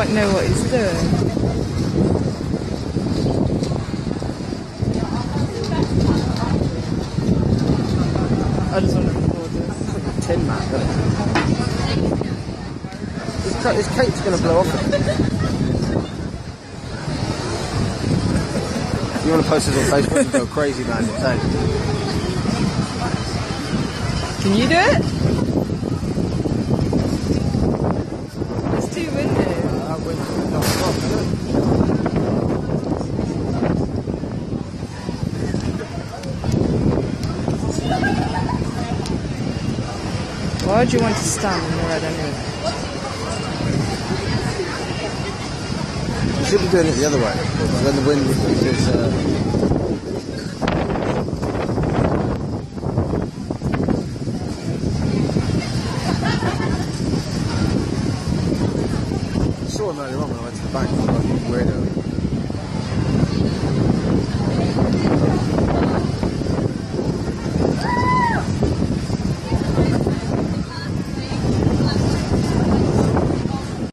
quite know what he's doing. I just want to record this. Tin man, isn't it? This, ca- this cake's going to blow off. you want to post this on Facebook and go crazy, man? Can you do it? Why would you want to stand in the red anyway? You should be doing it the other way. When the wind is. Uh... I saw him earlier on when I went to the bank. Fucking weirdo.